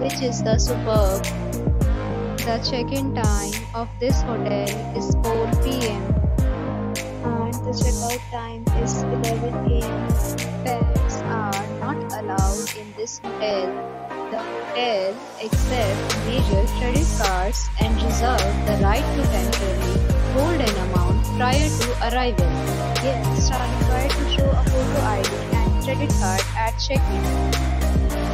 which is the superb. The check-in time of this hotel is 4 p.m. and the checkout time is 11 a.m. Pets are not allowed in this hotel. The hotel accepts major credit cards and reserves the right to temporarily hold an amount prior to arrival. Guests are required to show a photo ID and credit card at check-in.